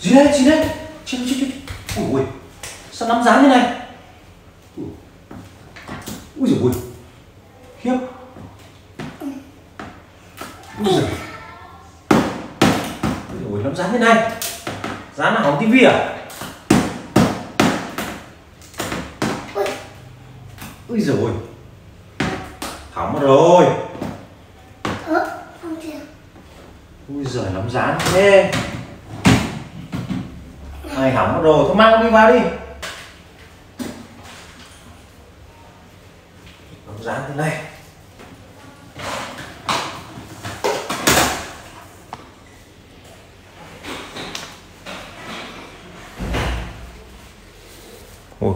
gì đấy gì đấy? Chết chết chết ui sao nắm dán như này? Ui. Giời ui khiếp. Ui giời ui nắm dán như này. Dán là hỏng tivi à? Ui giời ui hỏng rồi. Ui giời nắm dán thế mày hỏng mất rồi thôi mang đi vào đi. Đóng dán thế này. Ôi